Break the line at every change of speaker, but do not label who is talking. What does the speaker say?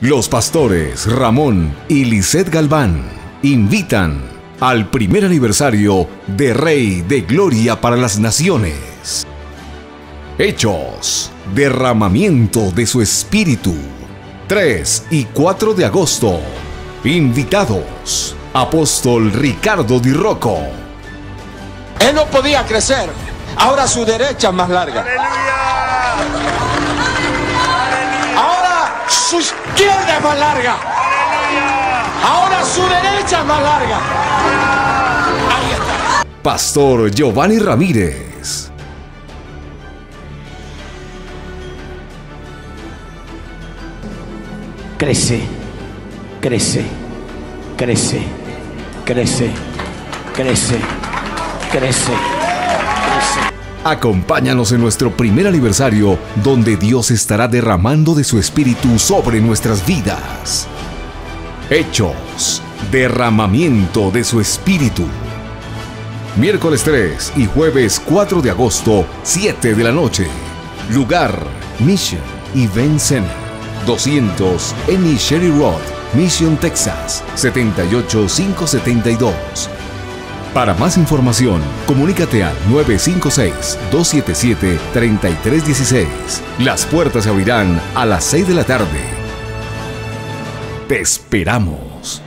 Los pastores Ramón y Lisette Galván invitan al primer aniversario de Rey de Gloria para las Naciones. Hechos, derramamiento de su espíritu. 3 y 4 de agosto. Invitados, apóstol Ricardo Di Rocco.
Él no podía crecer, ahora su derecha es más larga. Ahora es más larga. Ahora su derecha es más larga. Ahí está.
Pastor Giovanni Ramírez.
crece, crece, crece, crece, crece, crece, crece.
Acompáñanos en nuestro primer aniversario donde Dios estará derramando de su espíritu sobre nuestras vidas. Hechos, derramamiento de su espíritu. Miércoles 3 y jueves 4 de agosto, 7 de la noche. Lugar, Mission Event Center. 200 Eni Sherry Road, Mission, Texas, 78572. Para más información, comunícate al 956-277-3316. Las puertas se abrirán a las 6 de la tarde. Te esperamos.